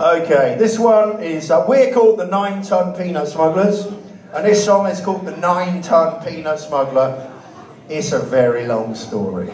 Okay, this one is, uh, we're called the Nine Ton Peanut Smugglers, and this song is called the Nine Ton Peanut Smuggler. It's a very long story.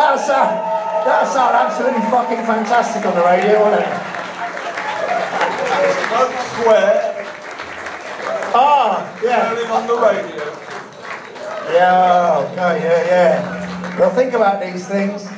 That sound, that sound absolutely fucking fantastic on the radio, wasn't it? Smoke Square, Ah, yeah. heard him on the radio. Yeah, okay, yeah, yeah. Well, think about these things.